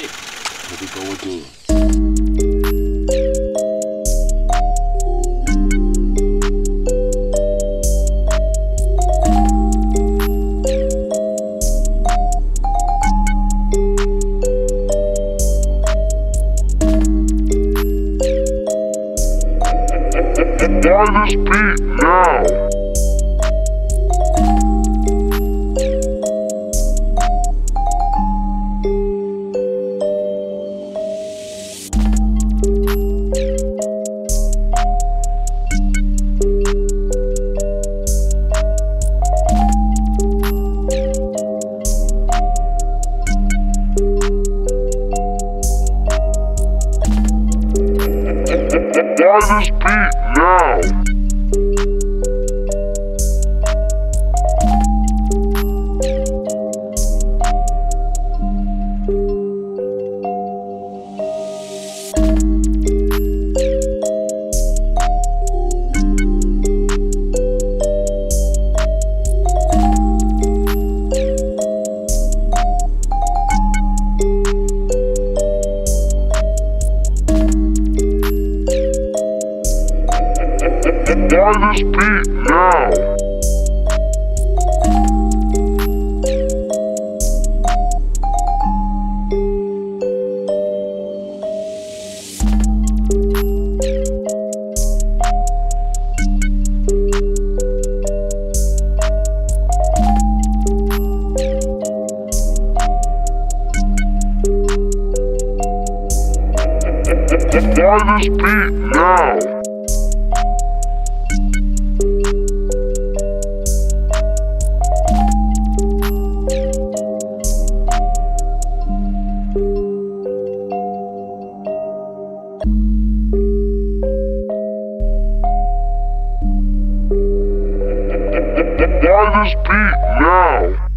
shit. Here we go again. Buy this beat now. Buy this beat now. Buy this beat now. Buy this beat now. Buy this beat now.